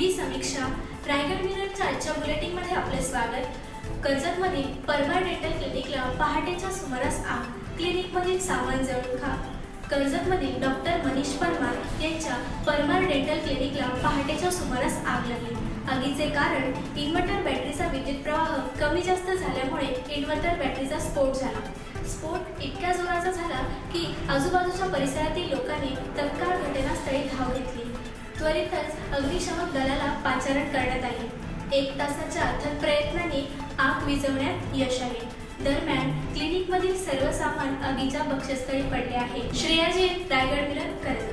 मी समीक्षा रायगड मिररच्या आजच्या बुलेटिनमध्ये आपले स्वागत. कर्जतमधील परमा डेंटल क्लिनिकला पहाटेच्या सुमारास आग. क्लिनिकमधील सामान जळून खा. कर्जतमधील डॉक्टर मनीष परमार यांच्या परमार डेंटल क्लिनिकला पहाटेच्या सुमारास आग लागली. आगीचे कारण इन्व्हर्टर बॅटरीचा विद्युत प्रवाह कमी जास्त झाल्यामुळे इन्व्हर्टर बॅटरीचा स्फोट झाला. स्फोट इतक्या जोराचा झाला की आजूबाजूच्या परिसरातील लोकांनी तत्काळ घटनास्थळी धाव घेतली. त्वरितच अग्निशमक दलाला पाचारण करण्यात आले. एक तासाच्या अथक प्रयत्नांनी आग विझवण्यात यश आले. दरम्यान क्लिनिकमधील सर्व सामान आगीच्या बक्षस्थळी पडले आहे. श्रेयाजी रायगड मिरज करत